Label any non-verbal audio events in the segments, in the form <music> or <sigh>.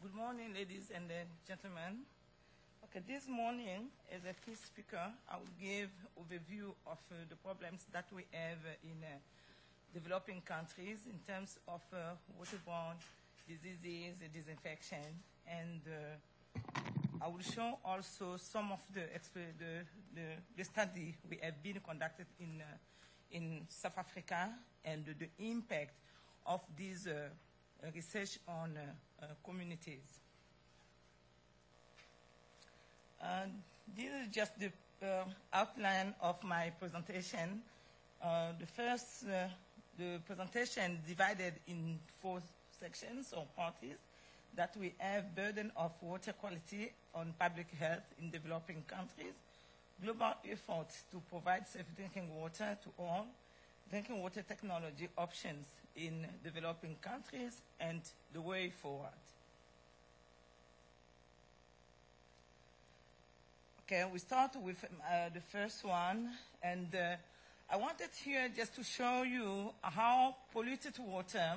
Good morning, ladies and uh, gentlemen. Okay, this morning, as a key speaker, I will give overview of uh, the problems that we have uh, in developing countries in terms of uh, waterborne diseases, disinfection, and uh, I will show also some of the, the, the, the study we have been conducted in, uh, in South Africa and the impact of these research on uh, uh, communities. Uh, this is just the uh, outline of my presentation. The first, the presentation divided in four sections or parties that we have burden of water quality on public health in developing countries, global efforts to provide safe drinking water to all, drinking water technology options in developing countries, and the way forward. Okay, we start with uh, the first one, and uh, I wanted here just to show you how polluted water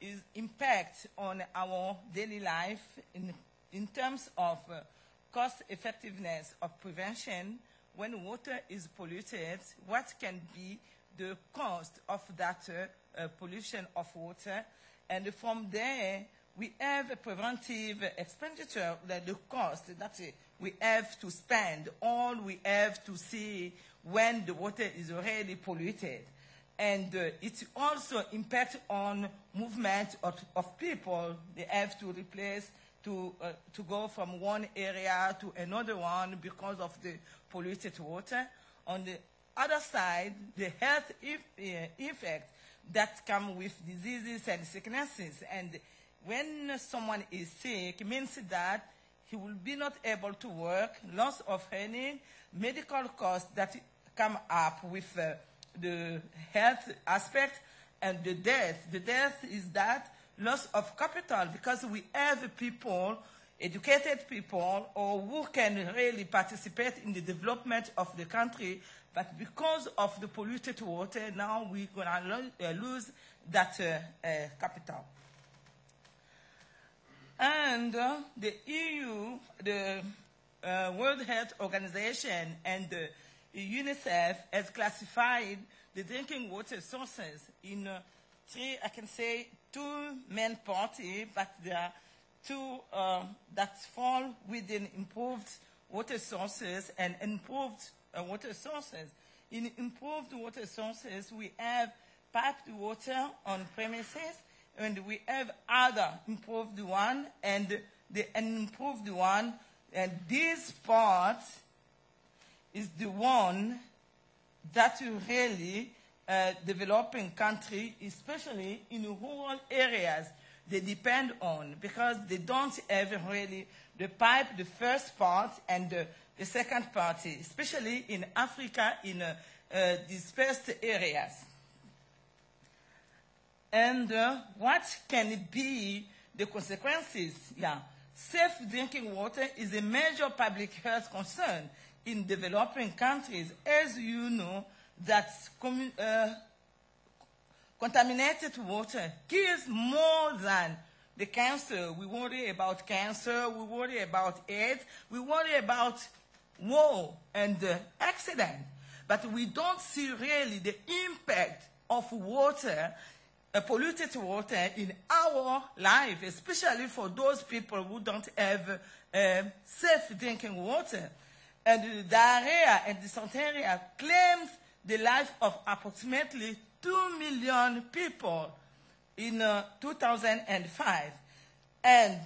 is impact on our daily life in, in terms of uh, cost effectiveness of prevention when water is polluted, what can be the cost of that uh, pollution of water, and from there we have a preventive expenditure, that the cost that uh, we have to spend, all we have to see when the water is already polluted. And uh, it also impacts on movement of, of people. They have to replace, to, uh, to go from one area to another one because of the polluted water. On the other side, the health uh, effect that come with diseases and sicknesses. And when someone is sick, means that he will be not able to work, loss of earning, medical costs that come up with uh, the health aspect, and the death. The death is that loss of capital because we have people, educated people, or who can really participate in the development of the country, but because of the polluted water, now we're going to lose that uh, uh, capital. And uh, the EU, the uh, World Health Organization, and the UNICEF has classified the drinking water sources in uh, three, I can say, two main parties, but there are two uh, that fall within improved water sources and improved uh, water sources. In improved water sources, we have piped water on premises, and we have other improved one and the improved one, and this part is the one that really uh, developing country, especially in rural areas, they depend on because they don't have really the pipe, the first part, and the, the second party, especially in Africa, in uh, uh, dispersed areas. And uh, what can be the consequences? Yeah. Safe drinking water is a major public health concern in developing countries. As you know, that uh, contaminated water kills more than the cancer. We worry about cancer, we worry about AIDS, we worry about war and uh, accident. But we don't see really the impact of water uh, polluted water in our life, especially for those people who don't have uh, safe drinking water. And diarrhea and dysentery claims the life of approximately 2 million people in uh, 2005. And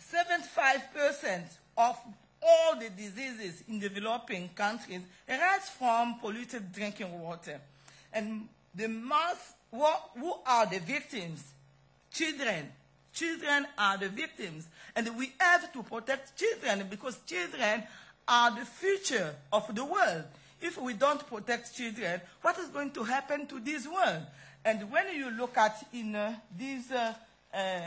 75% of all the diseases in developing countries arise from polluted drinking water. And the most what, who are the victims? Children. Children are the victims. And we have to protect children because children are the future of the world. If we don't protect children, what is going to happen to this world? And when you look at in uh, this uh, uh,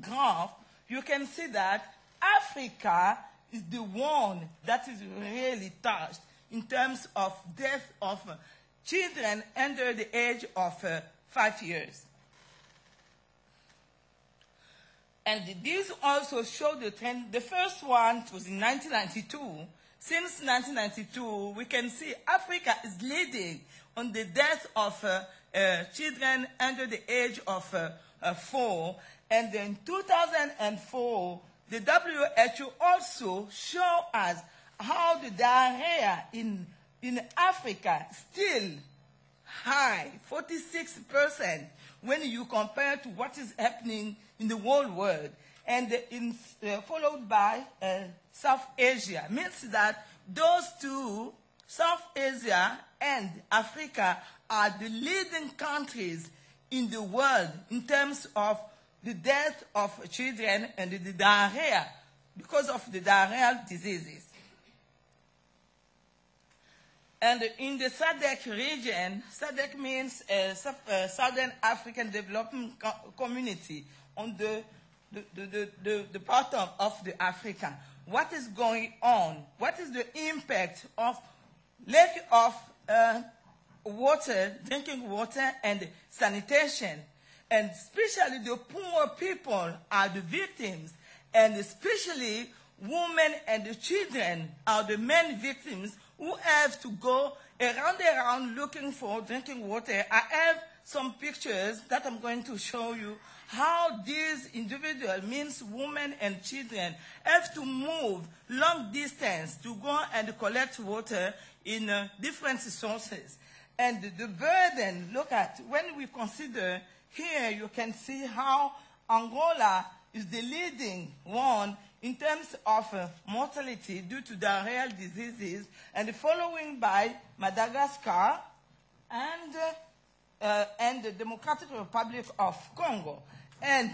graph, you can see that Africa is the one that is really touched in terms of death of children under the age of uh, five years. And these also show the trend. The first one was in 1992. Since 1992, we can see Africa is leading on the death of uh, uh, children under the age of uh, uh four. And in 2004, the WHO also show us how the diarrhea in, in Africa still high, 46%, when you compare to what is happening in the whole world. And in, uh, followed by uh, South Asia. Means that those two, South Asia and Africa, are the leading countries in the world in terms of the death of children and the diarrhea because of the diarrheal diseases. And in the SADC region, SADC means Southern African Development Community on the, the, the, the, the part of, of the Africa. What is going on? What is the impact of lack of uh, water, drinking water, and sanitation? And especially the poor people are the victims, and especially women and the children are the main victims who have to go around and around looking for drinking water. I have some pictures that I'm going to show you how these individuals, means women and children, have to move long distance to go and collect water in uh, different sources. And the burden, look at, when we consider here, you can see how Angola is the leading one in terms of uh, mortality due to diarrheal diseases, and following by Madagascar and, uh, uh, and the Democratic Republic of Congo. And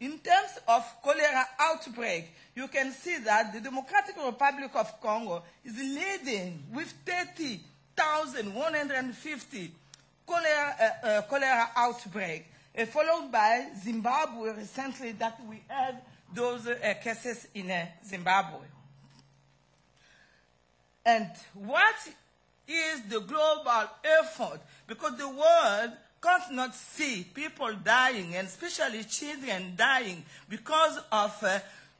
in terms of cholera outbreak, you can see that the Democratic Republic of Congo is leading with 30,150 cholera, uh, uh, cholera outbreak, uh, followed by Zimbabwe recently that we had those uh, cases in uh, Zimbabwe. And what is the global effort? Because the world can't not see people dying, and especially children dying, because of uh,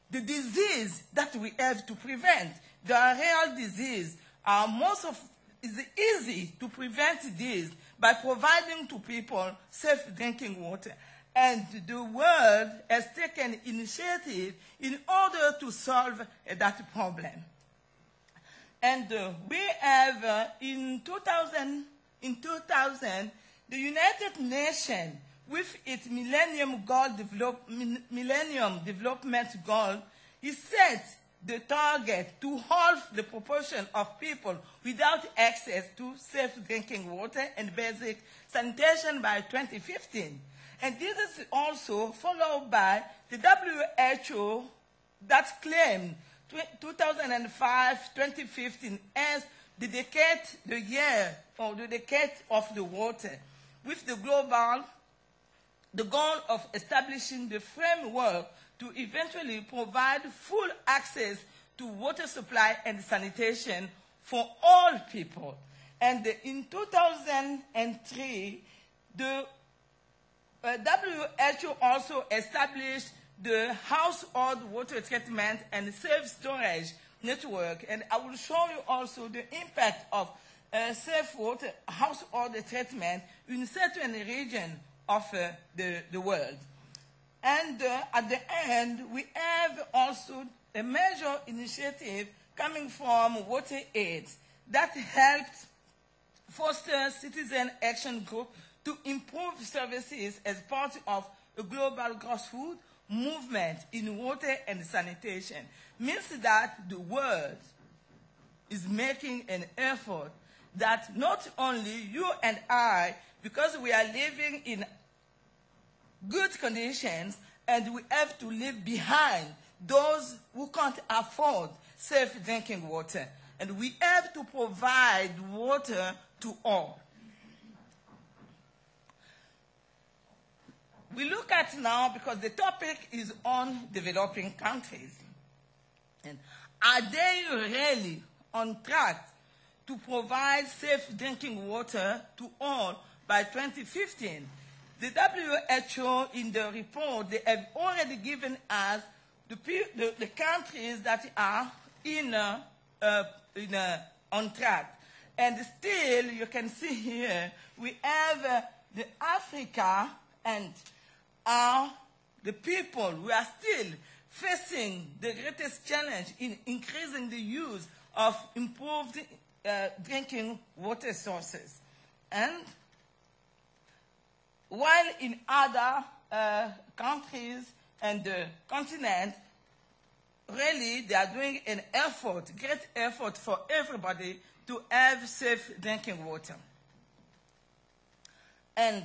the disease that we have to prevent. The real disease, uh, most of is easy to prevent this by providing to people safe drinking water. And the world has taken initiative in order to solve that problem. And uh, we have uh, in 2000, in 2000, the United Nations, with its Millennium Goal develop, Millennium Development Goal, is set the target to halve the proportion of people without access to safe drinking water and basic sanitation by 2015. And this is also followed by the WHO that claimed 2005-2015 as the decade, the year or the decade of the water, with the global, the goal of establishing the framework to eventually provide full access to water supply and sanitation for all people. And in 2003, the uh, WHO also established the household water treatment and safe storage network. And I will show you also the impact of uh, safe water household treatment in certain region of uh, the, the world. And uh, at the end, we have also a major initiative coming from Water Aid that helped foster citizen action group to improve services as part of a global grassroots movement in water and sanitation. Means that the world is making an effort that not only you and I, because we are living in good conditions and we have to leave behind those who can't afford safe drinking water. And we have to provide water to all. We look at now because the topic is on developing countries. And are they really on track to provide safe drinking water to all by 2015? The WHO, in the report, they have already given us the, the, the countries that are in, uh, uh, in uh, on track. And still, you can see here, we have uh, the Africa and our, the people, we are still facing the greatest challenge in increasing the use of improved uh, drinking water sources. And while in other uh, countries and the continent, really they are doing an effort, great effort for everybody to have safe drinking water. And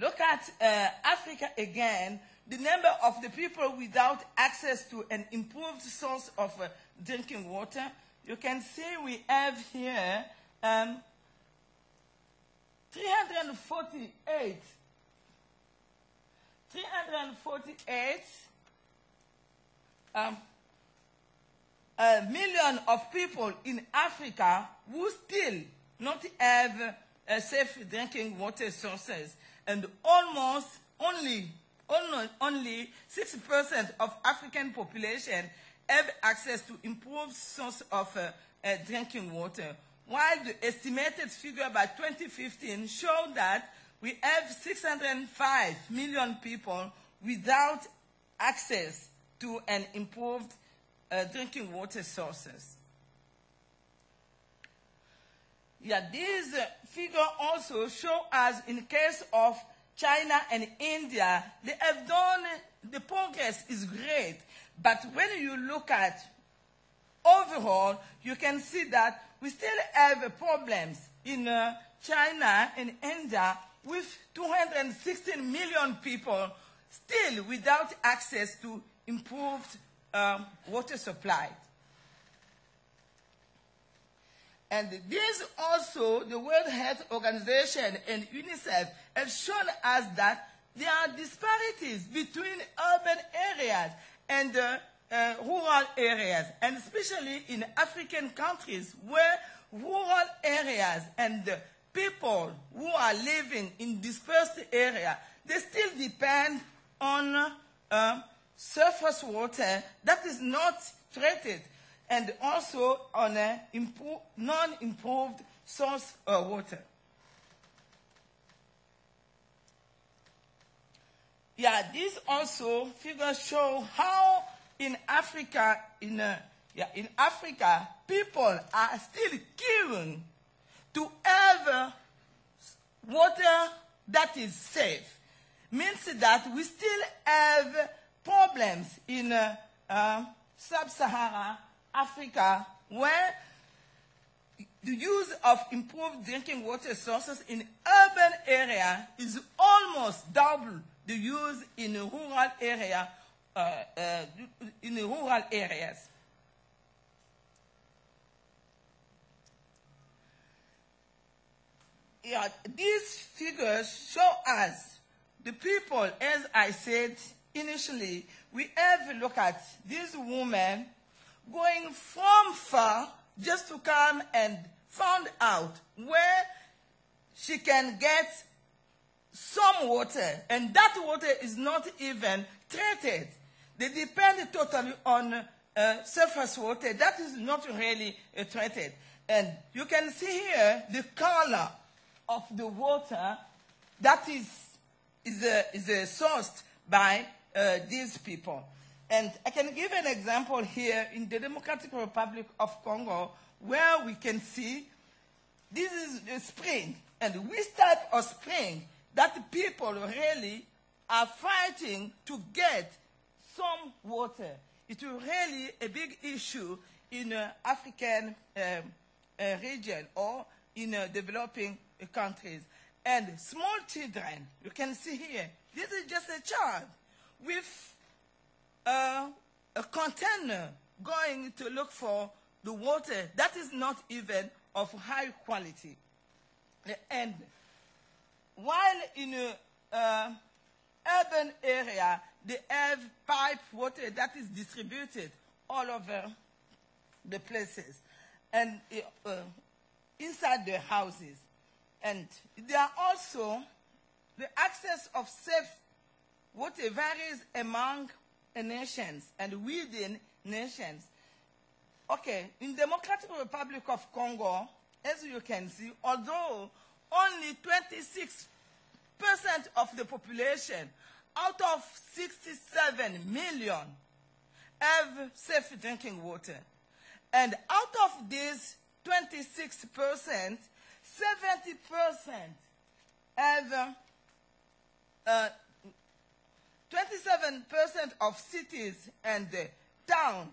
look at uh, Africa again, the number of the people without access to an improved source of uh, drinking water. You can see we have here um, 348 348 um, a million of people in Africa who still not have uh, safe drinking water sources, and almost only only, only 6% of African population have access to improved source of uh, uh, drinking water, while the estimated figure by 2015 showed that we have 605 million people without access to an improved uh, drinking water sources. Yeah, these uh, figures also show us in case of China and India, they have done, the progress is great. But when you look at overall, you can see that we still have problems in uh, China and India with 216 million people still without access to improved um, water supply. And this also, the World Health Organization and UNICEF have shown us that there are disparities between urban areas and uh, uh, rural areas, and especially in African countries where rural areas and uh, people who are living in dispersed area, they still depend on uh, surface water that is not treated and also on a impo- non-improved source of water. Yeah, these also figures show how in Africa, in, uh, yeah, in Africa, people are still queuing to have water that is safe. Means that we still have problems in uh, uh, sub-Saharan Africa where the use of improved drinking water sources in urban area is almost double the use in rural area uh, uh, in rural areas. Yeah, these figures show us the people, as I said initially, we have a look at this woman going from far just to come and find out where she can get some water, and that water is not even treated. They depend totally on uh, surface water that is not really uh, treated. And you can see here the color of the water that is, is, is sourced by uh, these people. And I can give an example here in the Democratic Republic of Congo where we can see this is a spring. And which type of spring that people really are fighting to get some water. It's really a big issue in uh, African um, uh, region or in uh, developing countries. And small children, you can see here, this is just a child with uh, a container going to look for the water that is not even of high quality. And while in a uh, urban area, they have pipe water that is distributed all over the places and uh, inside the houses. And there are also the access of safe water varies among nations and within nations. Okay, in Democratic Republic of Congo, as you can see, although only 26% of the population out of 67 million have safe drinking water. And out of this 26%, 70% have uh, 27% of cities and uh, towns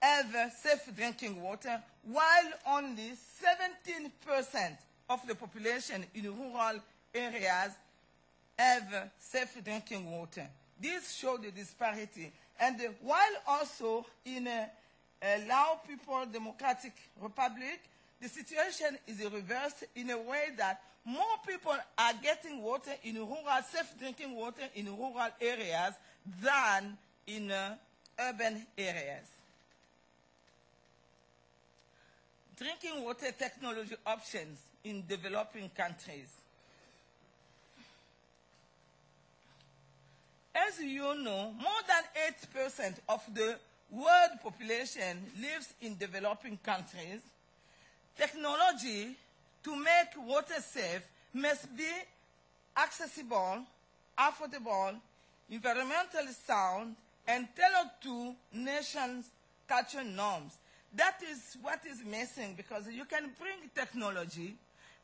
have safe drinking water, while only 17% of the population in rural areas have safe drinking water. This shows the disparity. And uh, while also in a, a Lao People Democratic Republic, the situation is reversed in a way that more people are getting water in rural, safe drinking water in rural areas than in uh, urban areas. Drinking water technology options in developing countries. As you know, more than 8% of the world population lives in developing countries. Technology to make water safe must be accessible, affordable, environmentally sound, and tailored to nations' cultural norms. That is what is missing because you can bring technology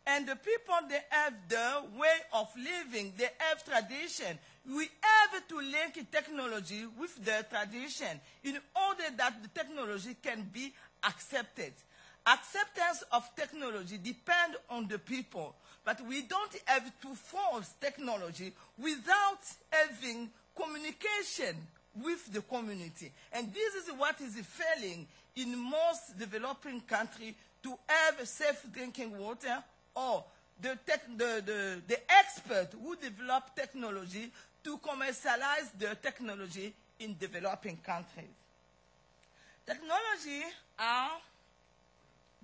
and the people they have the way of living, they have tradition. We have to link technology with the tradition in order that the technology can be accepted. Acceptance of technology depends on the people, but we don't have to force technology without having communication with the community. And this is what is failing in most developing countries to have safe drinking water or the, tech, the, the, the expert who develop technology to commercialize the technology in developing countries. Technology are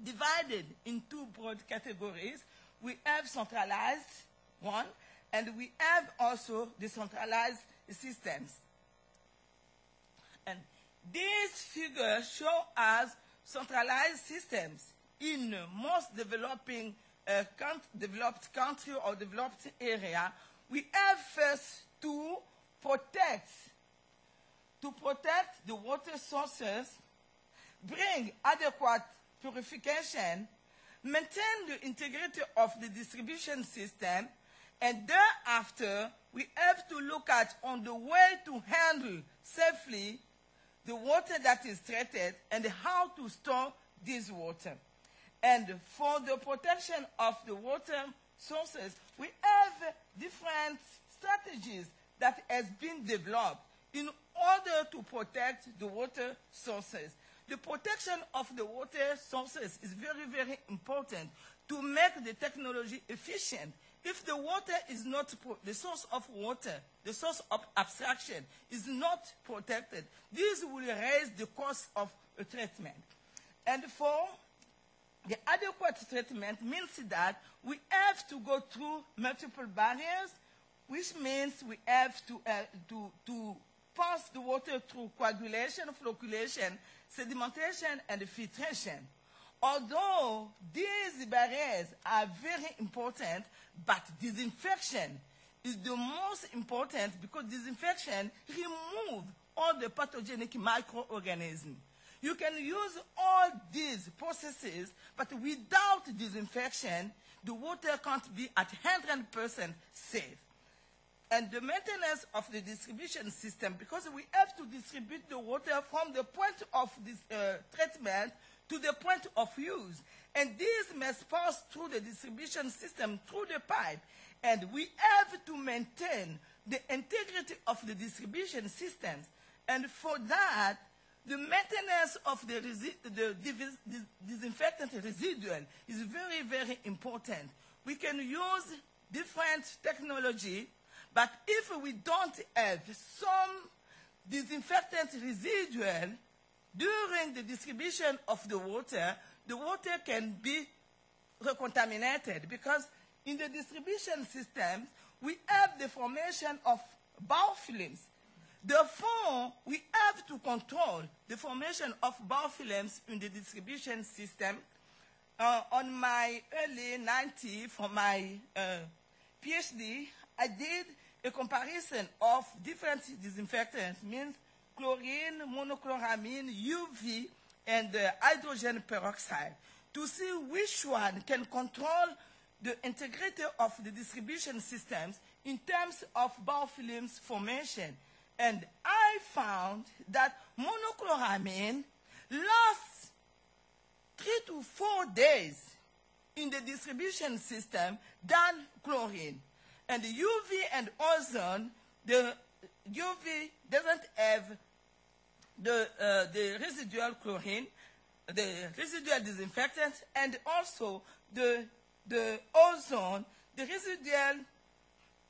divided in two broad categories. We have centralized one, and we have also decentralized systems. And these figures show us centralized systems in most developing uh, developed country or developed area. We have first to protect to protect the water sources, bring adequate purification, maintain the integrity of the distribution system, and thereafter, we have to look at on the way to handle safely the water that is treated and how to store this water. And for the protection of the water sources, we have different strategies that has been developed in order to protect the water sources. The protection of the water sources is very, very important to make the technology efficient. If the water is not, the source of water, the source of abstraction is not protected, this will raise the cost of treatment. And for the adequate treatment means that we have to go through multiple barriers, which means we have to, uh, to, to pass the water through coagulation, flocculation, sedimentation, and filtration. Although these barriers are very important, but disinfection is the most important because disinfection removes all the pathogenic microorganisms. You can use all these processes, but without disinfection, the water can't be at 100% safe and the maintenance of the distribution system because we have to distribute the water from the point of this, uh, treatment to the point of use. And this must pass through the distribution system, through the pipe. And we have to maintain the integrity of the distribution systems. And for that, the maintenance of the, the dis- disinfectant residual is very, very important. We can use different technology but if we don't have some disinfectant residual during the distribution of the water, the water can be recontaminated because in the distribution system, we have the formation of biofilms. Therefore, we have to control the formation of biofilms in the distribution system. Uh, on my early 90s, for my uh, PhD, I did a comparison of different disinfectants, means chlorine, monochloramine, UV, and uh, hydrogen peroxide, to see which one can control the integrity of the distribution systems in terms of biofilms formation. And I found that monochloramine lasts three to four days in the distribution system than chlorine. And the UV and ozone, the UV doesn't have the, uh, the residual chlorine, the residual disinfectant, and also the, the ozone, the residual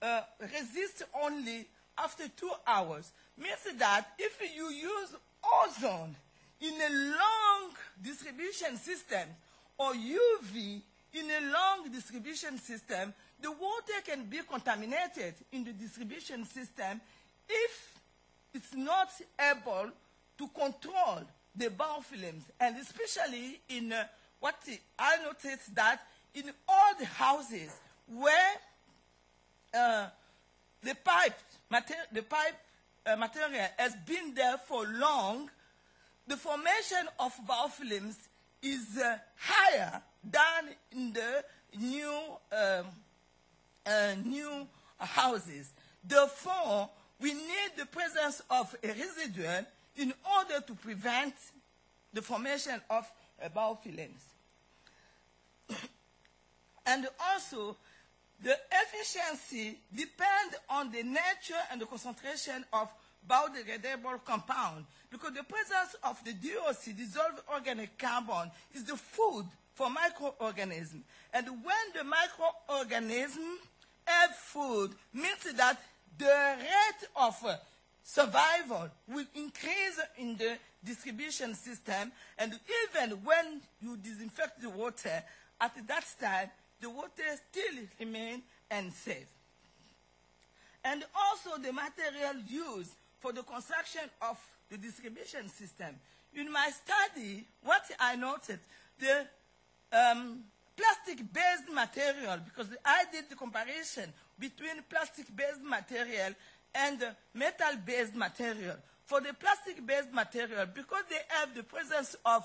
uh, resists only after two hours. Means that if you use ozone in a long distribution system or UV in a long distribution system, the water can be contaminated in the distribution system if it's not able to control the biofilms. And especially in uh, what I noticed that in all the houses where uh, the pipe, mater- the pipe uh, material has been there for long, the formation of biofilms is uh, higher than in the new um, uh, new houses. Therefore, we need the presence of a residual in order to prevent the formation of uh, biofilms. <coughs> and also, the efficiency depends on the nature and the concentration of biodegradable compound because the presence of the DOC, dissolved organic carbon, is the food for microorganisms. And when the microorganism have food, means that the rate of uh, survival will increase in the distribution system, and even when you disinfect the water, at that time, the water still remains unsafe. And also the material used for the construction of the distribution system. In my study, what I noted, the um, plastic-based material, because I did the comparison between plastic-based material and metal-based material. For the plastic-based material, because they have the presence of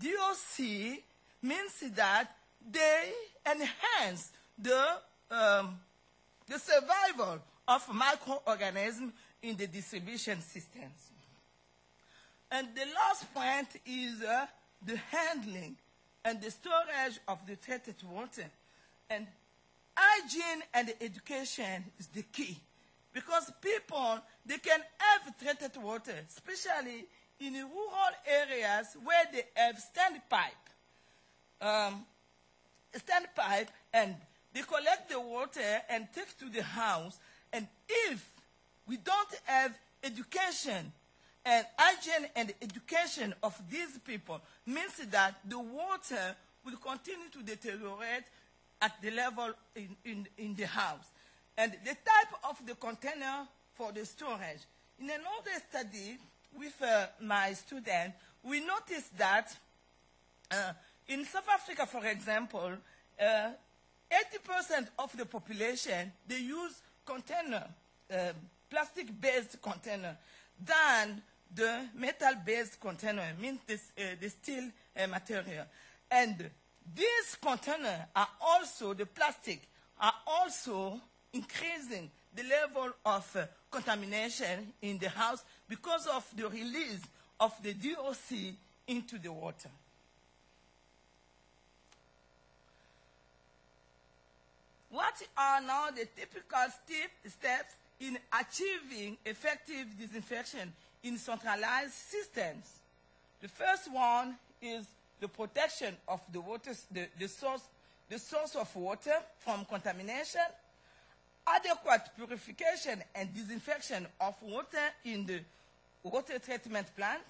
DOC, means that they enhance the, um, the survival of microorganisms in the distribution systems. And the last point is uh, the handling and the storage of the treated water. And hygiene and education is the key. Because people, they can have treated water, especially in rural areas where they have standpipe. Um, standpipe and they collect the water and take to the house. And if we don't have education and hygiene and education of these people, means that the water will continue to deteriorate at the level in, in, in the house. And the type of the container for the storage. In another study with uh, my student, we noticed that uh, in South Africa, for example, uh, 80% of the population, they use container, uh, plastic-based container, than the metal-based container, means this, uh, the steel uh, material. And these containers are also, the plastic, are also increasing the level of uh, contamination in the house because of the release of the DOC into the water. What are now the typical step, steps in achieving effective disinfection in centralized systems? The first one is the protection of the water, the, the, source, the source of water from contamination, adequate purification and disinfection of water in the water treatment plant,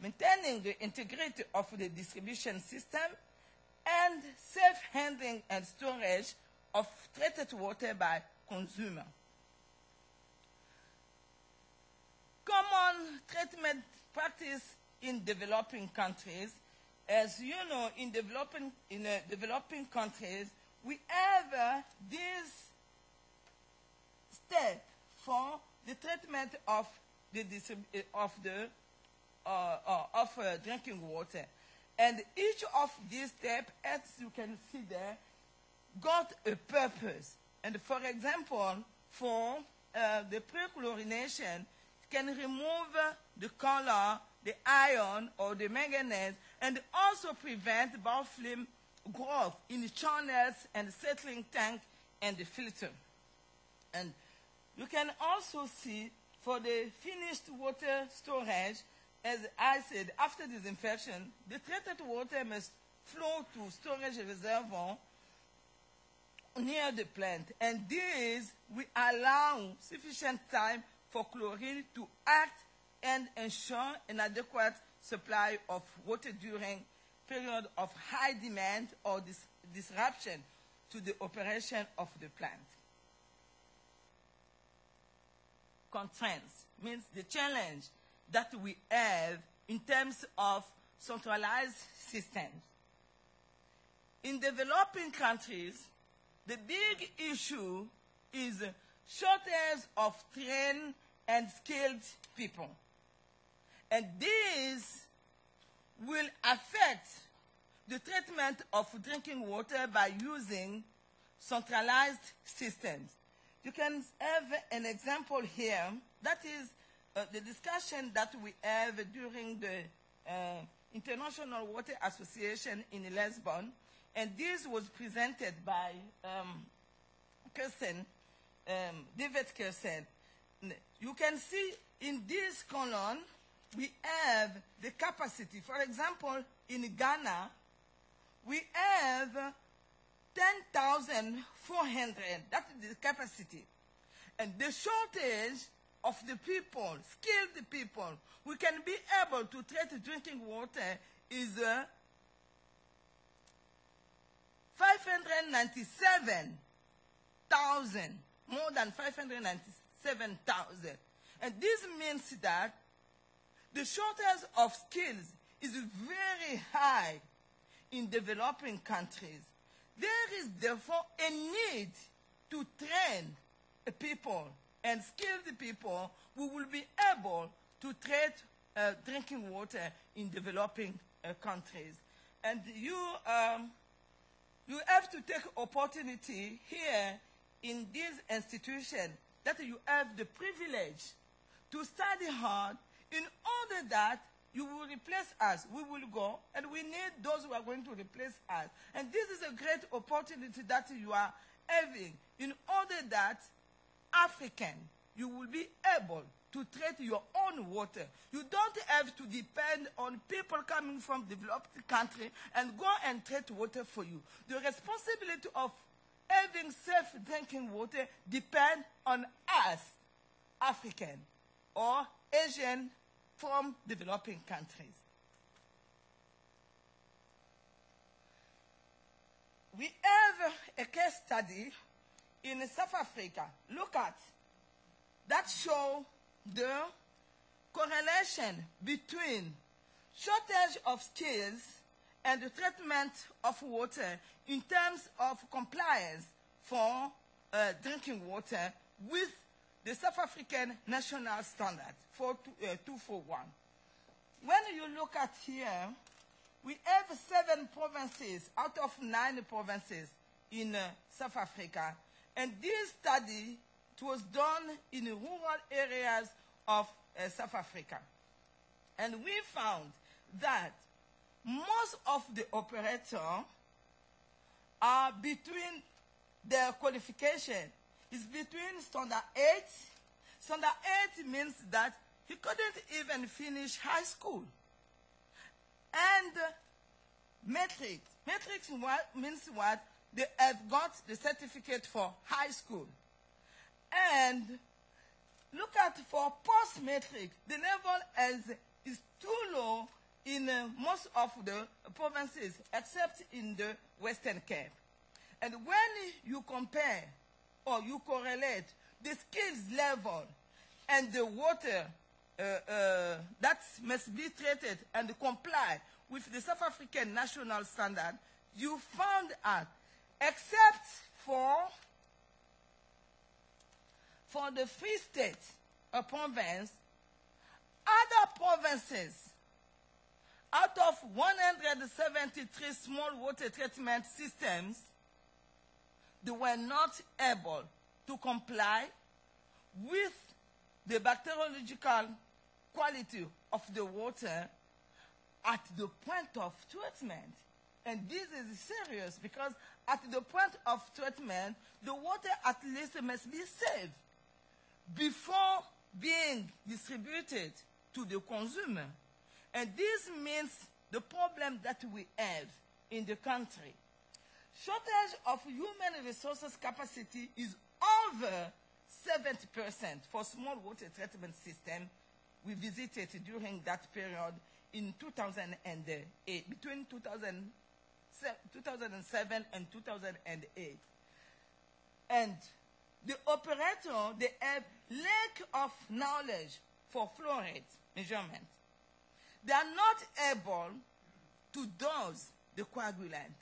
maintaining the integrity of the distribution system, and safe handling and storage of treated water by consumer. Common treatment practice in developing countries, as you know, in developing, in uh, developing countries, we have uh, this step for the treatment of the, of the uh, uh, of uh, drinking water. And each of these steps, as you can see there, got a purpose. And for example, for uh, the pre-chlorination, can remove the color, the iron, or the manganese, and also prevent biofilm growth in the channels and the settling tank and the filter. And you can also see for the finished water storage, as I said, after disinfection, the treated water must flow to storage reservoir near the plant. And this will allow sufficient time for chlorine to act and ensure an adequate supply of water during period of high demand or dis disruption to the operation of the plant. Constraints means the challenge that we have in terms of centralized systems. In developing countries, the big issue is shortage of trained and skilled people. And this will affect the treatment of drinking water by using centralized systems. You can have an example here. That is uh, the discussion that we have during the uh, International Water Association in Lisbon, and this was presented by um, Kirsten, um, David Kirsten. You can see in this column, we have the capacity. For example, in Ghana, we have 10,400. That is the capacity. And the shortage of the people, skilled people, we can be able to treat drinking water is uh, 597,000, more than 597,000. And this means that the shortage of skills is very high in developing countries. There is therefore a need to train people and skilled people who will be able to treat uh, drinking water in developing uh, countries. And you, um, you have to take opportunity here in this institution that you have the privilege to study hard in order that you will replace us. We will go, and we need those who are going to replace us. And this is a great opportunity that you are having in order that African, you will be able to treat your own water. You don't have to depend on people coming from developed country and go and treat water for you. The responsibility of having safe drinking water depends on us, African or Asian from developing countries. We have a case study in South Africa. Look at that show the correlation between shortage of skills and the treatment of water in terms of compliance for uh, drinking water with the South African national standard, 241. Uh, when you look at here, we have seven provinces out of nine provinces in uh, South Africa. And this study was done in rural areas of uh, South Africa. And we found that most of the operators are between their qualification is between standard 8. Standard 8 means that he couldn't even finish high school. And matric. Matric means what? They have got the certificate for high school. And look at for post-matric, the level is, is too low in uh, most of the provinces, except in the Western Cape. And when you compare or you correlate the skills level and the water uh, uh, that must be treated and comply with the South African national standard, you found out, except for for the Free State, province, other provinces, out of 173 small water treatment systems, they were not able to comply with the bacteriological quality of the water at the point of treatment. And this is serious because at the point of treatment, the water at least must be saved before being distributed to the consumer. And this means the problem that we have in the country. Shortage of human resources capacity is over 70% for small water treatment system we visited during that period in 2008, between 2000, 2007 and 2008. And the operator, they have lack of knowledge for flow rate measurement. They are not able to dose the coagulant.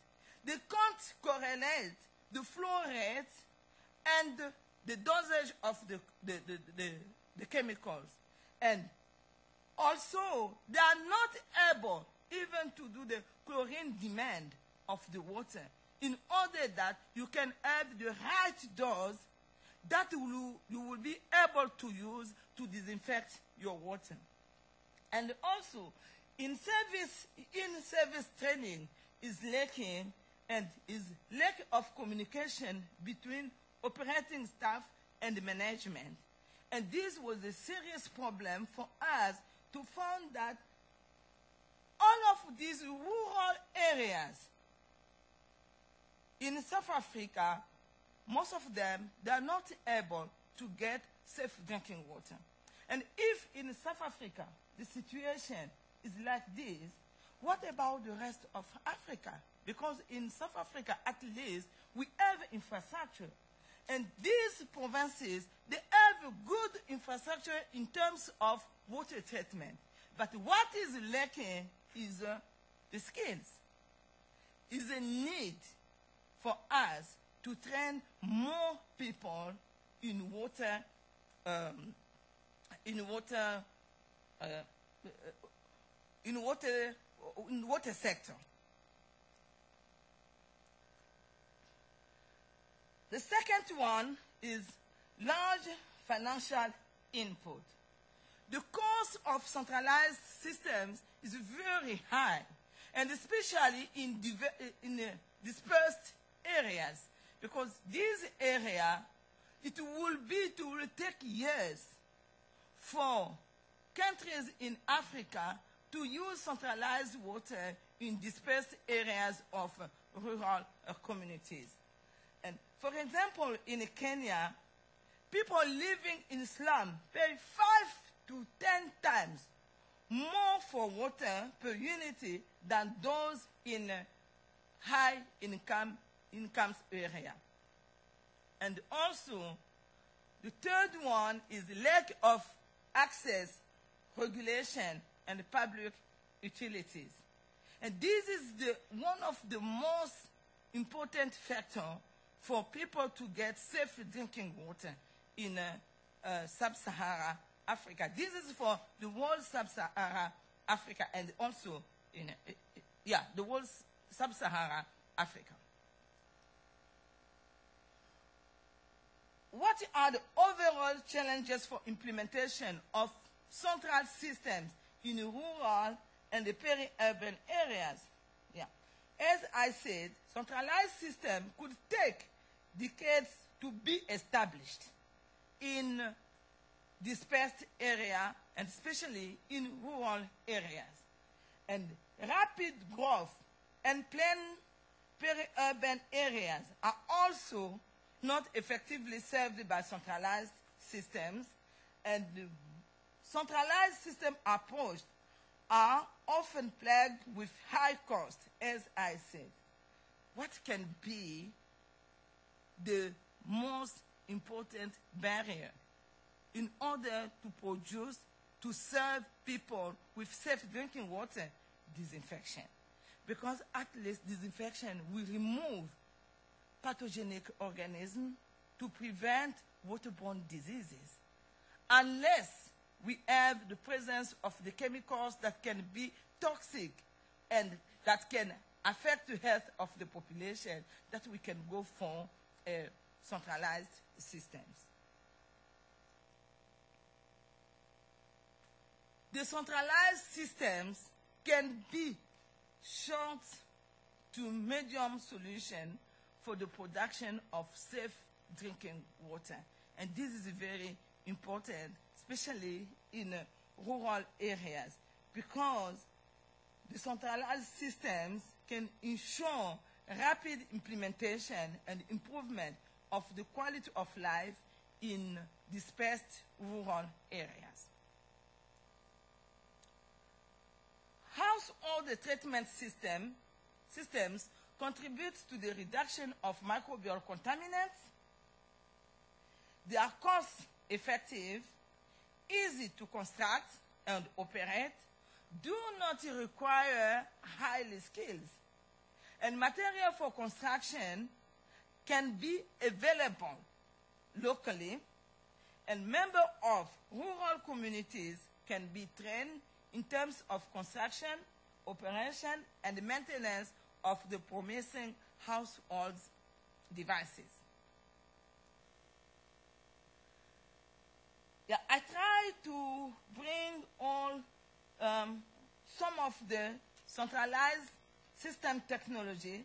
They can't correlate the flow rate and the dosage of the, the, the, the, the chemicals. And also, they are not able even to do the chlorine demand of the water in order that you can have the right dose that you will be able to use to disinfect your water. And also, in service, in service training is lacking and is lack of communication between operating staff and management. And this was a serious problem for us to find that all of these rural areas in South Africa, most of them, they are not able to get safe drinking water. And if in South Africa the situation is like this, what about the rest of Africa? Because in South Africa, at least, we have infrastructure. And these provinces, they have good infrastructure in terms of water treatment. But what is lacking is uh, the skills. Is a need for us to train more people in water, um, in water, uh, uh in water, in water sector. The second one is large financial input. The cost of centralized systems is very high, and especially in, in uh, dispersed areas, because this area, it will be, to take years for countries in Africa to use centralized water in dispersed areas of rural communities. And for example, in Kenya, people living in slum pay five to ten times more for water per unity than those in high income incomes area. And also, the third one is lack of access, regulation, and public utilities. And this is the, one of the most important factors for people to get safe drinking water in uh, uh, sub-Sahara Africa. This is for the whole sub-Sahara Africa and also in, uh, yeah, the whole sub-Sahara Africa. What are the overall challenges for implementation of central systems in rural and the peri-urban areas? Yeah. As I said, centralized system could take decades to be established in dispersed area and especially in rural areas. And rapid growth and planned peri-urban areas are also not effectively served by centralized systems and the centralized system approach are often plagued with high cost, as I said. What can be the most important barrier in order to produce, to serve people with safe drinking water, disinfection. Because at least disinfection will remove pathogenic organisms to prevent waterborne diseases. Unless we have the presence of the chemicals that can be toxic and that can affect the health of the population, that we can go for uh, centralized systems. The centralized systems can be short to medium solution for the production of safe drinking water. And this is very important, especially in uh, rural areas, because the centralized systems can ensure rapid implementation and improvement of the quality of life in dispersed rural areas. Household treatment system, systems contribute to the reduction of microbial contaminants. They are cost effective, easy to construct and operate, do not require highly skills, and material for construction can be available locally, and members of rural communities can be trained in terms of construction, operation, and maintenance of the promising household devices. Yeah, I try to bring all um, some of the centralized system technology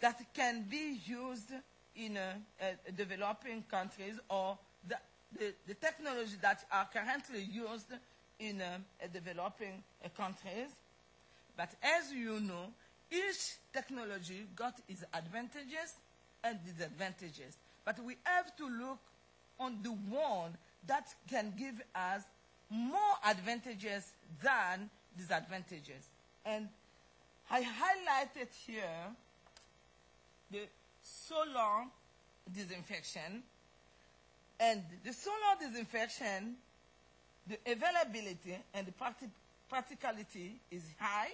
that can be used in uh, uh, developing countries or the, the, the, technology that are currently used in uh, developing countries. But as you know, each technology got its advantages and disadvantages. But we have to look on the one that can give us more advantages than disadvantages. And I highlighted here the solar disinfection. And the solar disinfection, the availability and the practi- practicality is high.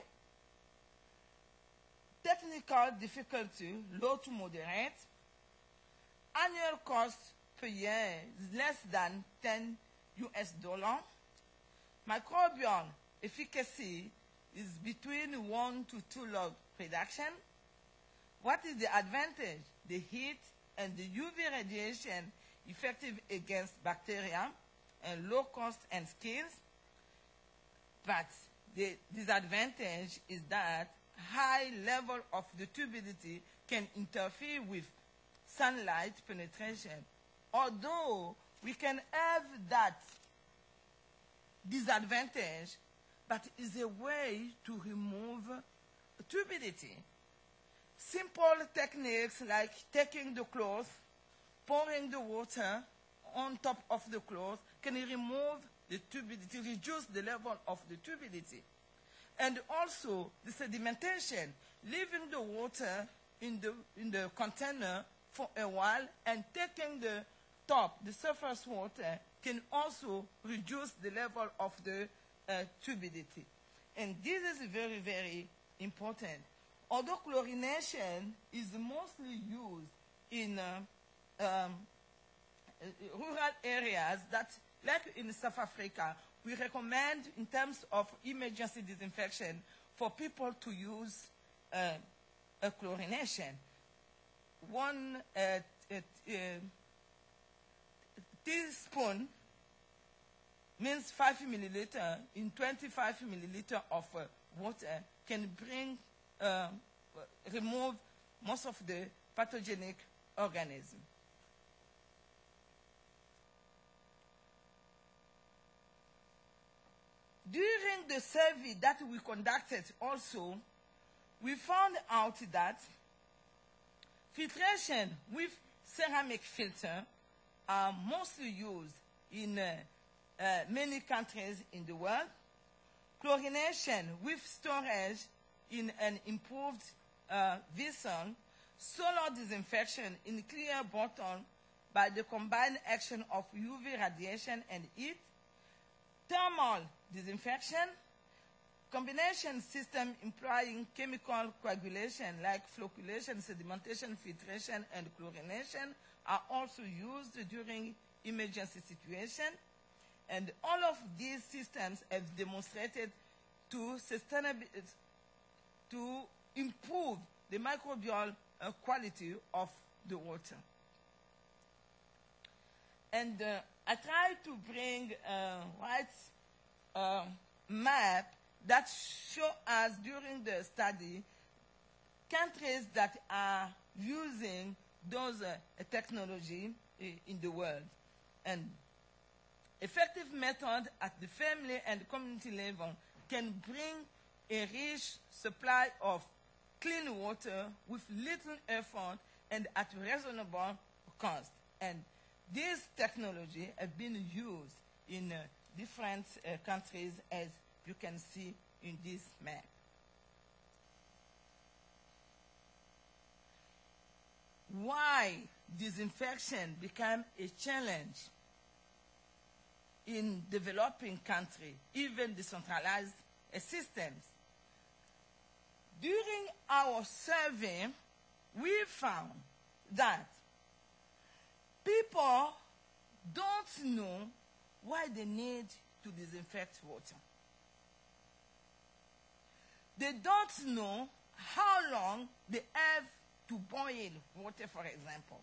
Technical difficulty, low to moderate. Annual cost per year is less than 10 US dollar. Microbial efficacy is between 1 to 2 log reduction. What is the advantage? The heat and the UV radiation effective against bacteria and low cost and skills. But the disadvantage is that high level of the turbidity can interfere with sunlight penetration. Although we can have that disadvantage, but is a way to remove turbidity. Simple techniques like taking the cloth, pouring the water on top of the cloth can remove the turbidity, reduce the level of the turbidity. And also the sedimentation, leaving the water in the, in the container for a while and taking the top, the surface water, can also reduce the level of the uh, turbidity. And this is very, very important. Although chlorination is mostly used in uh, um, rural areas that, like in South Africa, we recommend in terms of emergency disinfection for people to use uh, chlorination. One uh, uh, teaspoon means 5 milliliter in 25 milliliter of uh, water can bring, uh, remove most of the pathogenic organism. During the survey that we conducted also, we found out that filtration with ceramic filter are mostly used in uh, uh, many countries in the world. Chlorination with storage in an improved uh, vessel solar disinfection in clear bottle by the combined action of UV radiation and heat, thermal disinfection, combination system employing chemical coagulation like flocculation, sedimentation, filtration, and chlorination are also used during emergency situation. And all of these systems have demonstrated to to improve the microbial uh, quality of the water. And uh, I try to bring a right uh, map that show us during the study countries that are using those uh, technology in the world. And effective method at the family and community level can bring a rich supply of clean water with little effort and at reasonable cost. And this technology has been used in uh, different uh, countries as you can see in this map. Why disinfection became a challenge in developing countries, even decentralized systems. During our survey, we found that people don't know why they need to disinfect water. They don't know how long they have to boil water, for example.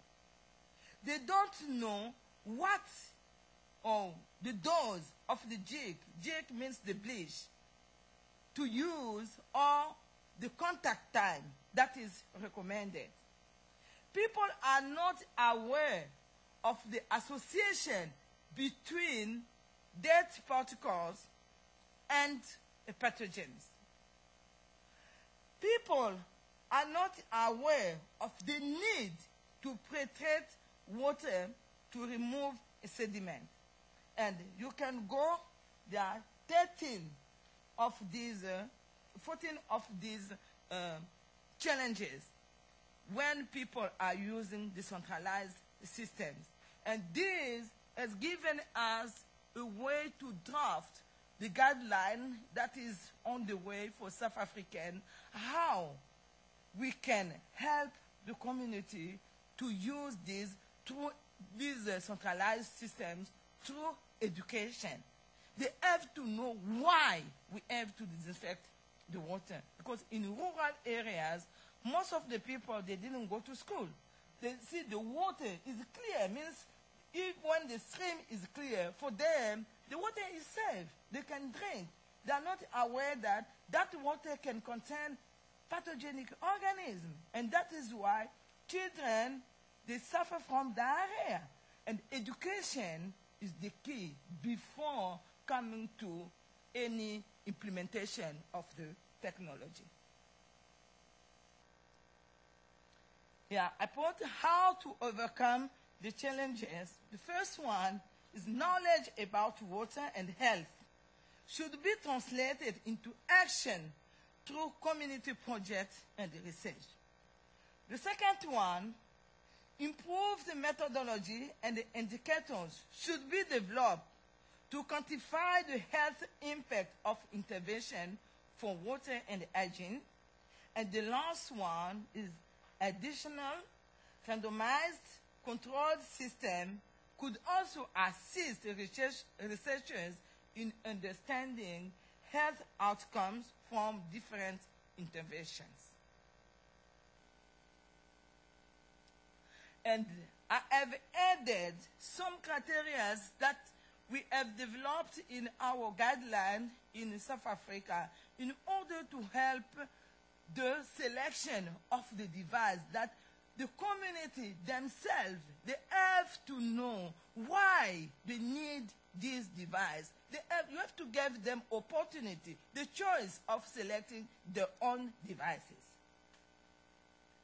They don't know what or the dose of the Jik, Jik means the bleach, to use or the contact time that is recommended. People are not aware of the association between dead particles and pathogens. People are not aware of the need to treat water to remove sediment. And you can go, there are 13 of these, uh, 14 of these uh, challenges when people are using decentralized systems. And this has given us a way to draft the guideline that is on the way for South African, how we can help the community to use these through these uh, centralized systems through education. They have to know why we have to disinfect the water. Because in rural areas, most of the people, they didn't go to school. They see the water is clear, means if when the stream is clear, for them, the water is safe. They can drink. They are not aware that that water can contain pathogenic organism. And that is why children, they suffer from diarrhea. And education is the key before coming to any implementation of the technology. Yeah, I put how to overcome the challenges. The first one is knowledge about water and health should be translated into action through community projects and research. The second one Improve the methodology and the indicators should be developed to quantify the health impact of intervention for water and hygiene. And the last one is additional randomized controlled system could also assist research, researchers in understanding health outcomes from different interventions. And I have added some criteria that we have developed in our guideline in South Africa in order to help the selection of the device that the community themselves, they have to know why they need this device. Have, you have to give them opportunity, the choice of selecting their own devices.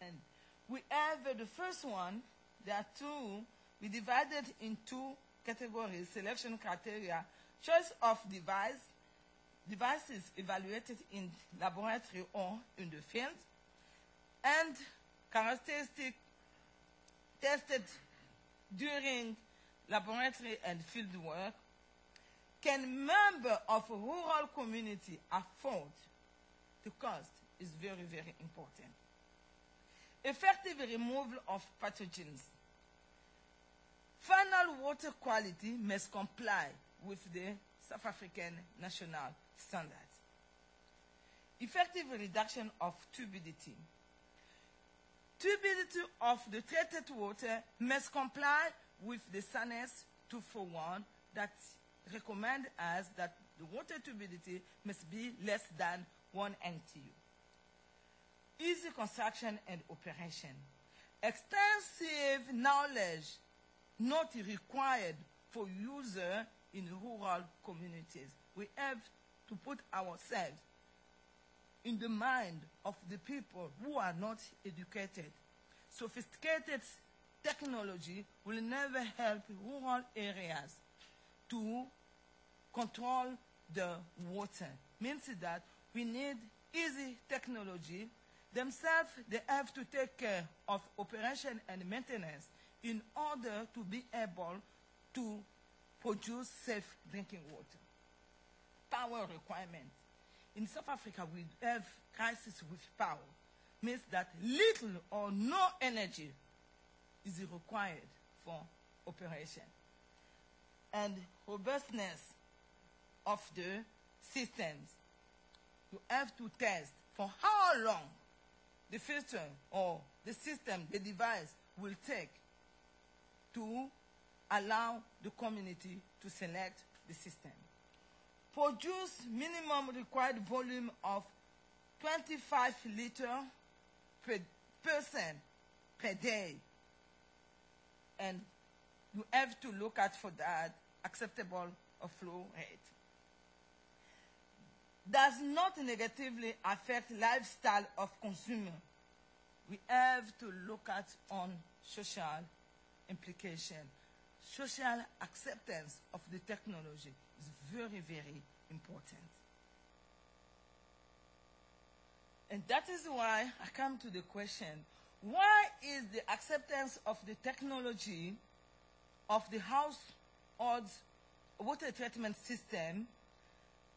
And we have uh, the first one there are two, we divided in two categories, selection criteria, choice of device, devices evaluated in laboratory or in the field, and characteristic tested during laboratory and field work, can member of a rural community afford the cost is very, very important. Effective removal of pathogens. Final water quality must comply with the South African national standards. Effective reduction of turbidity. Turbidity of the treated water must comply with the SANS 241 that recommend us that the water turbidity must be less than 1 NTU. Easy construction and operation. Extensive knowledge not required for user in rural communities. We have to put ourselves in the mind of the people who are not educated. Sophisticated technology will never help rural areas to control the water. Means that we need easy technology. Themselves, they have to take care of operation and maintenance in order to be able to produce safe drinking water. Power requirements. In South Africa, we have crisis with power. Means that little or no energy is required for operation. And robustness of the systems. You have to test for how long the filter or the system, the device will take to allow the community to select the system. Produce minimum required volume of 25 liter per person per day. And you have to look at for that acceptable flow rate. Does not negatively affect lifestyle of consumer. We have to look at on social implication. Social acceptance of the technology is very, very important. And that is why I come to the question why is the acceptance of the technology of the household water treatment system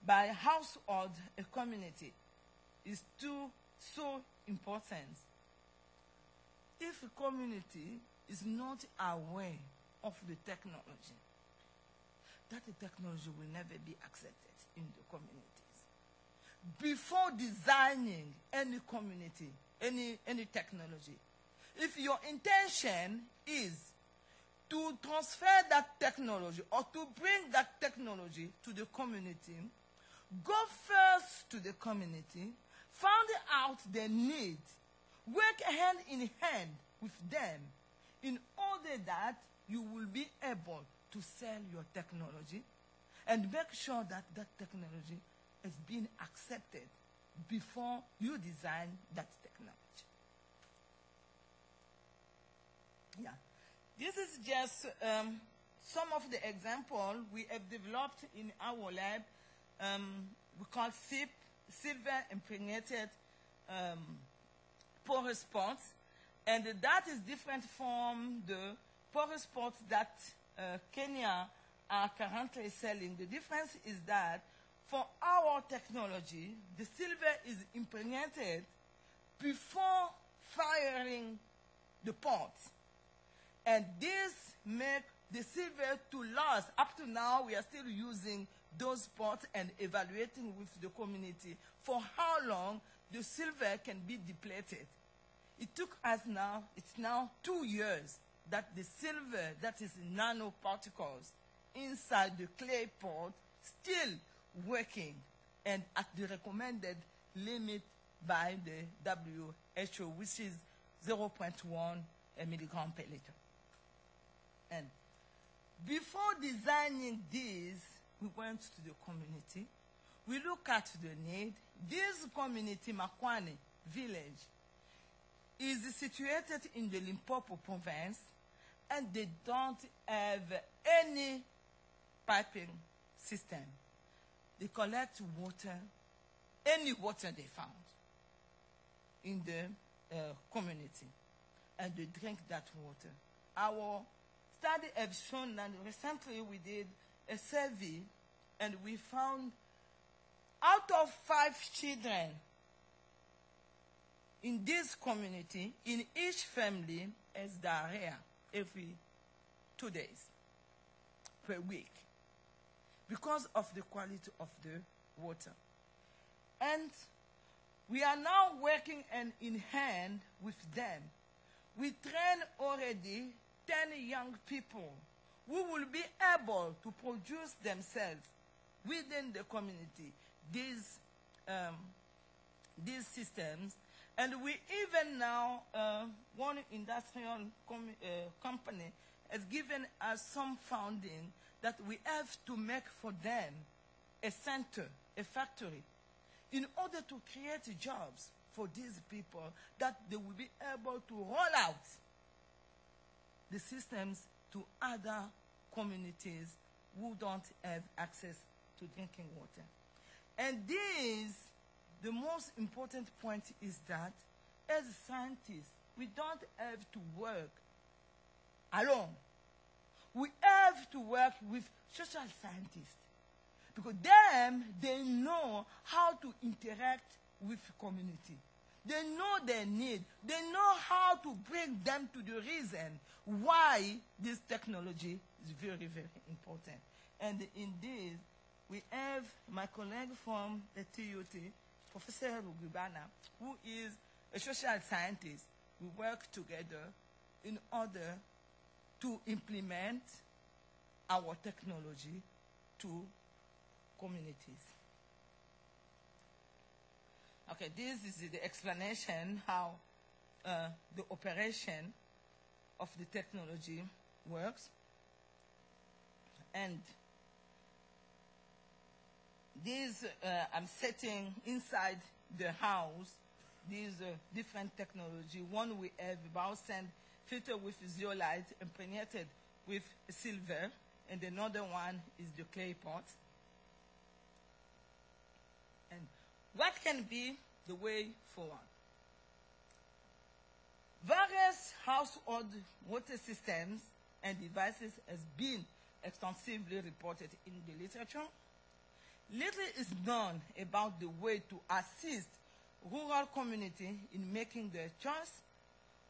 by household a community is too so important? If a community is not aware of the technology, that the technology will never be accepted in the communities. Before designing any community, any, any technology, if your intention is to transfer that technology or to bring that technology to the community, go first to the community, find out their needs, work hand in hand with them in order that you will be able to sell your technology and make sure that that technology has been accepted before you design that technology. Yeah. This is just um, some of the example we have developed in our lab. Um, we call SIP, silver impregnated um, porous pots. And that is different from the porous pots that uh, Kenya are currently selling. The difference is that for our technology, the silver is impregnated before firing the pot. And this make the silver to last. Up to now, we are still using those pots and evaluating with the community for how long the silver can be depleted. It took us now, it's now two years that the silver that is nanoparticles inside the clay pot still working and at the recommended limit by the WHO, which is 0.1 milligram per liter. And before designing this, we went to the community. We look at the need. This community, Makwane village, is situated in the Limpopo province and they don't have any piping system. They collect water, any water they found in the uh, community. and they drink that water. Our study have shown that recently we did a survey and we found out of five children in this community, in each family, has diarrhea every two days per week because of the quality of the water. And we are now working hand in hand with them. We train already 10 young people who will be able to produce themselves within the community these, um, these systems. And we even now, uh, one industrial com- uh, company has given us some funding that we have to make for them a center, a factory, in order to create jobs for these people that they will be able to roll out the systems to other communities who don't have access to drinking water. And this, the most important point is that as scientists, we don't have to work alone. We have to work with social scientists because them they know how to interact with community. They know their need. They know how to bring them to the reason why this technology is very, very important. And indeed, we have my colleague from the TUT, Professor Rugubana, who is a social scientist. We work together in order to implement our technology to communities. Okay, this is the explanation how uh, the operation of the technology works. And these uh, I'm setting inside the house these uh, different technology. One we have about sand filtered with zeolite impregnated with silver, and another one is the clay pot. And what can be the way forward? Various household water systems and devices has been extensively reported in the literature. Little is known about the way to assist rural community in making their choice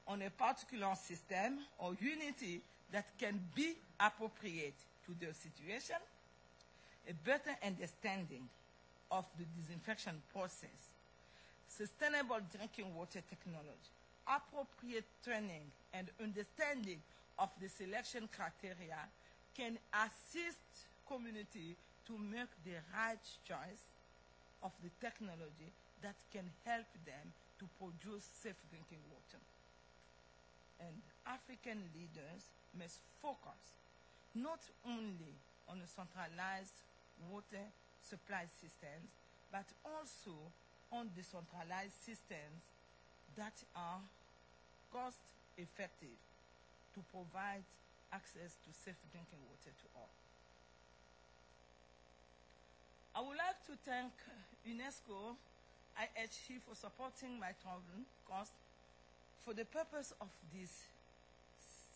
on a particular system or unity that can be appropriate to their situation, a better understanding of the disinfection process, sustainable drinking water technology, appropriate training and understanding of the selection criteria can assist community to make the right choice of the technology that can help them to produce safe drinking water. And African leaders must focus not only on the centralized water supply systems, but also on decentralized systems that are cost effective to provide access to safe drinking water to all. I would like to thank UNESCO IHE for supporting my travel cost for the purpose of this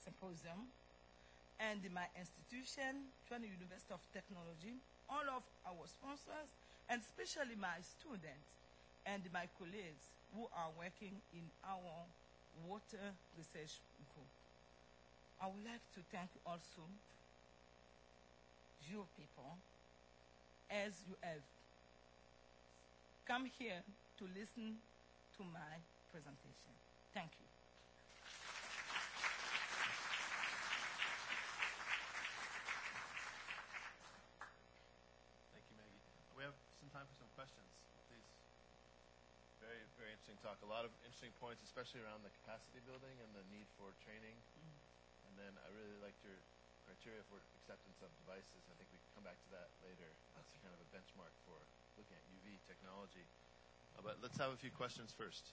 symposium and my institution, Tshwane University of Technology, all of our sponsors, and especially my students and my colleagues who are working in our water research group. I would like to thank also your people as you have come here to listen to my presentation. Thank you, Maggie. We have some time for some questions, please. Very, very interesting talk. A lot of interesting points, especially around the capacity building and the need for training. And then I really liked your criteria for acceptance of devices. I think we can come back to that later. That's kind of a benchmark for looking at UV technology. Uh, but let's have a few questions first.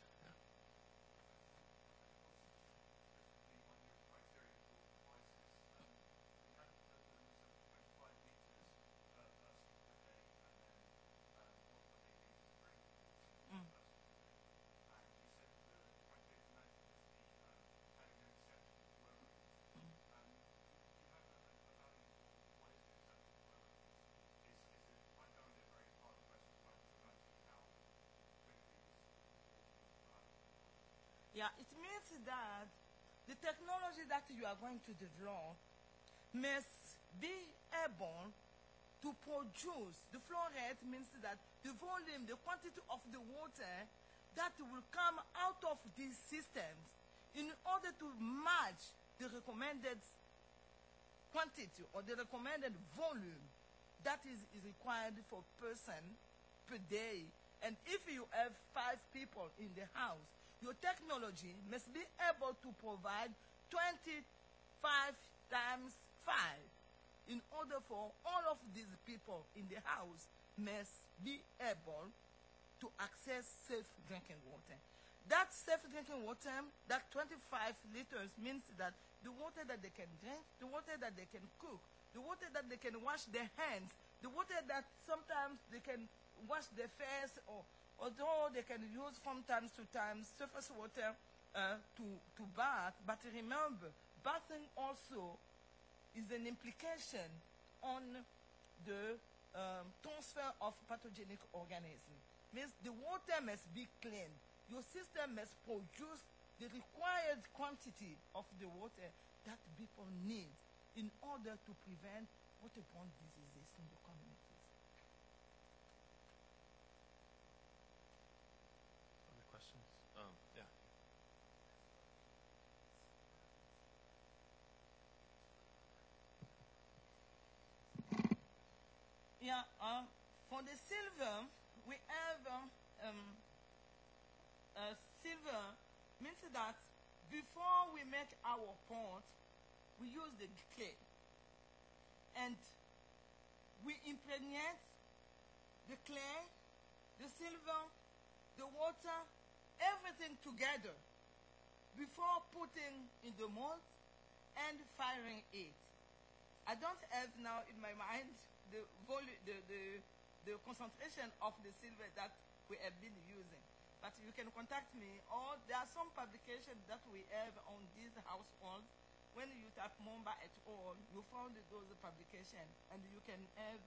Yeah. It means that the technology that you are going to develop must be able to produce the flow rate means that the volume, the quantity of the water that will come out of these systems in order to match the recommended quantity or the recommended volume that is, is required for person per day. And if you have five people in the house, your technology must be able to provide 25 times 5 in order for all of these people in the house must be able to access safe drinking water. That safe drinking water, that 25 liters means that the water that they can drink, the water that they can cook, the water that they can wash their hands, the water that sometimes they can wash their face or although they can use from time to time surface water uh, to, to bath, but remember, bathing also is an implication on the um, transfer of pathogenic organisms. Means the water must be clean. Your system must produce the required quantity of the water that people need in order to prevent waterborne diseases in the communities. Other questions? Um, yeah. Yeah, uh, for the silver, we have um, um, uh, silver means that before we make our pot, we use the clay. And we impregnate the clay, the silver, the water, everything together before putting in the mold and firing it. I don't have now in my <laughs> mind the volume, the, the, the concentration of the silver that we have been using. But you can contact me, or there are some publications that we have on these households. When you type Momba at all, you found those publications, and you can have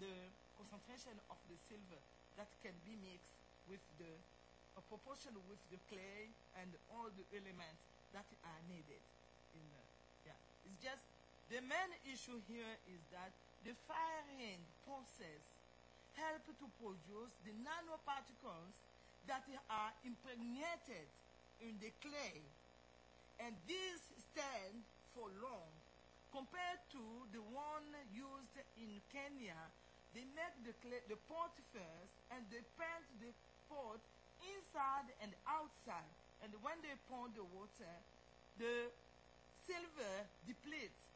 the concentration of the silver that can be mixed with the a proportion with the clay and all the elements that are needed. In the, yeah, it's just the main issue here is that the firing process help to produce the nanoparticles that are impregnated in the clay. And these stand for long. Compared to the one used in Kenya they make the clay, the pot first and they paint the pot inside and outside. And when they pour the water the silver depletes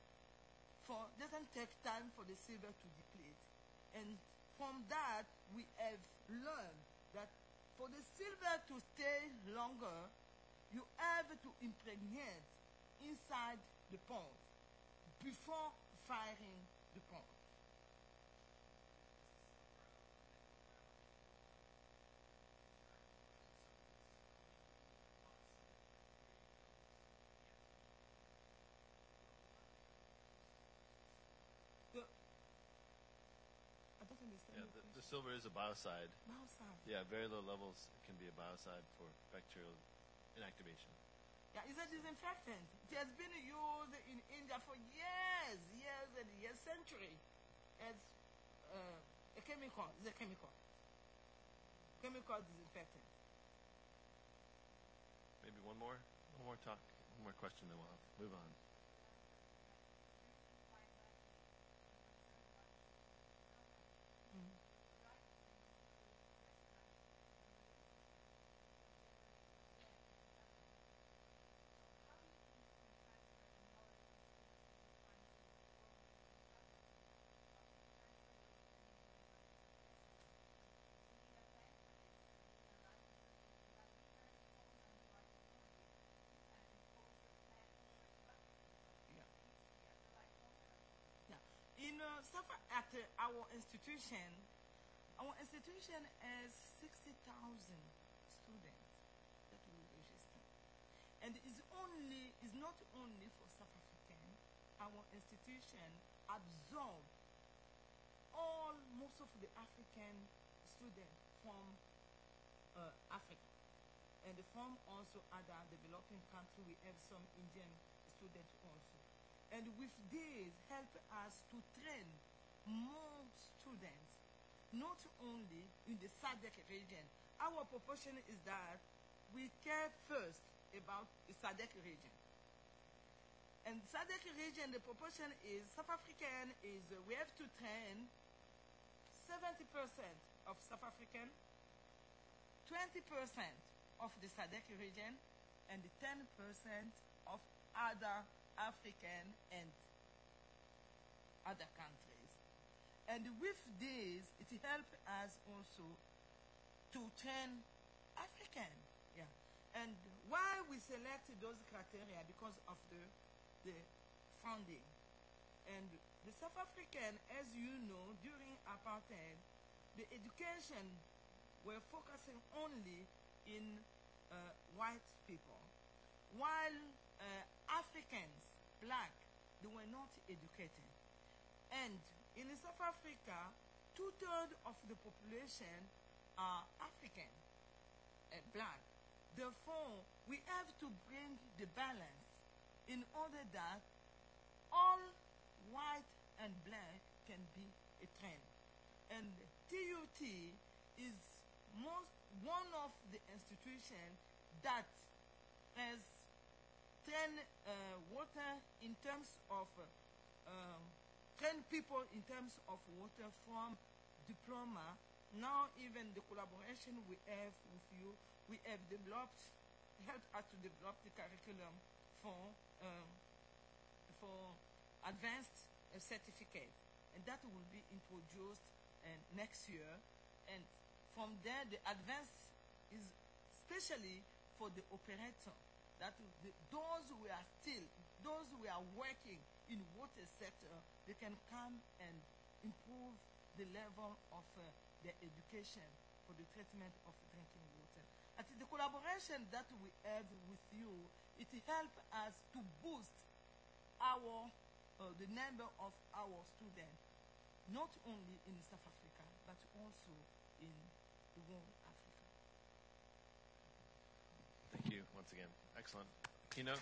for doesn't take time for the silver to deplete. And from that we have learned that for the silver to stay longer, you have to impregnate inside the pot before firing the pot. The, I don't understand. Yeah, your the, the question. Silver is a biocide. Mouse Yeah, very low levels can be a biocide for bacterial inactivation. Yeah, it's a disinfectant. It has been used in India for years, years and years, century, as uh, a chemical. It's a chemical. Chemical disinfectant. Maybe one more, one more talk, one more question, then we'll have, move on. In uh, Safa, at our institution, our institution has 60,000 students that we register. And is only is not only for South African. Our institution absorb all most of the African students from uh, Africa. And from also other developing country, we have some Indian students also. And with this, help us to train more students, not only in the SADC region. Our proportion is that we care first about the SADC region. And SADC region, the proportion is South African is uh, we have to train 70% of South African, 20% of the SADC region, and 10% of other African and other countries. And with this, it helps us also to train African. Yeah. And why we selected those criteria because of the the funding. And the South African, as you know, during apartheid, the education were focusing only in uh, white people, while uh, Africans, black, they were not educated. And in South Africa, two thirds of the population are African, uh, black. Therefore, we have to bring the balance in order that all white and black can be a trend. And TUT is most, one of the institutions that has trained uh, water in terms of uh, um, train people in terms of water from diploma. Now even the collaboration we have with you, we have developed, helped us to develop the curriculum for um, for advanced uh, certificate, and that will be introduced uh, next year. And from there, the advanced is especially for the operator. That those who are still, those who are working in water sector, they can come and improve the level of uh, their education for the treatment of drinking water. And the collaboration that we have with you, it helps us to boost our uh, the number of our students, not only in South Africa, but also in the whole Africa. Thank you once again. Excellent keynote.